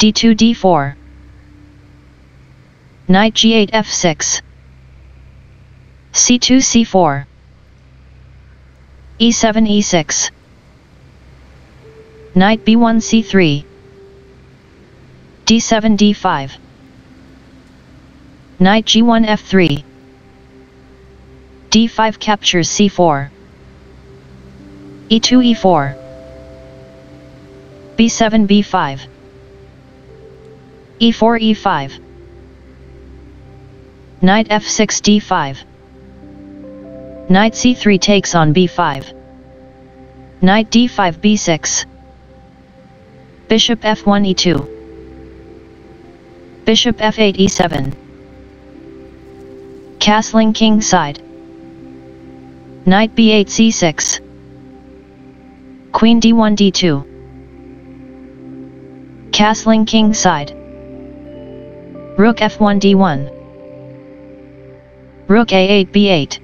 d2 d4 Knight g8 f6 c2 c4 e7 e6 Knight b1 c3 d7 d5 Knight g1 f3 d5 captures c4 e2 e4 b7 b5 e4 e5 Knight f6 d5 Knight c3 takes on b5 Knight d5 b6 Bishop f1 e2 Bishop f8 e7 Castling king side. Knight b8 c6 Queen d1 d2 Castling king side Rook f1 d1 Rook a8 b8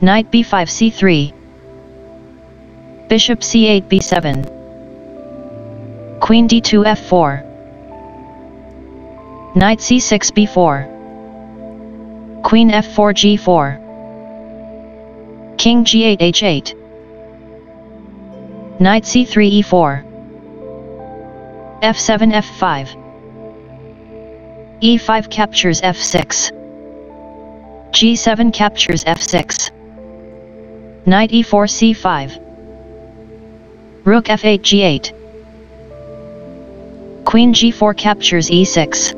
Knight b5 c3 Bishop c8 b7 Queen d2 f4 Knight c6 b4 Queen f4 g4 King g8 h8 Knight c3 e4 f7 f5 e5 captures f6 g7 captures f6 Knight e4 c5 Rook f8 g8 Queen g4 captures e6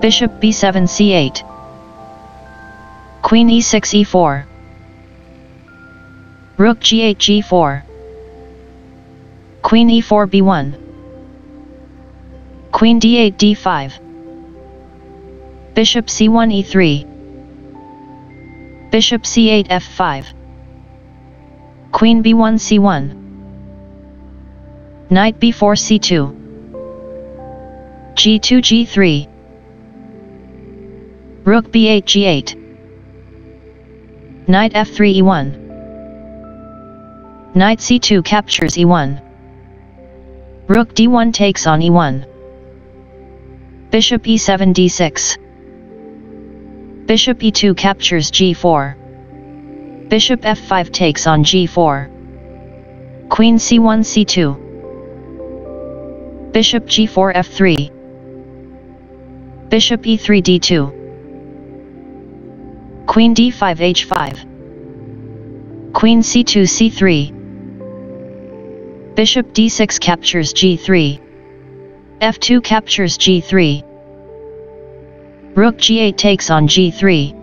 Bishop b7 c8 Queen e6 e4 Rook g8 g4 Queen e4 b1 Queen d8 d5 Bishop c1 e3 Bishop c8 f5 Queen b1 c1 Knight b4 c2 g2 g3 Rook b8 g8 Knight f3 e1 Knight c2 captures e1 Rook d1 takes on e1 Bishop e7 d6 Bishop e2 captures g4 Bishop f5 takes on g4 Queen c1 c2 Bishop g4 f3 Bishop e3 d2 Queen d5 h5 Queen c2 c3 Bishop d6 captures g3 f2 captures g3 Rook g8 takes on g3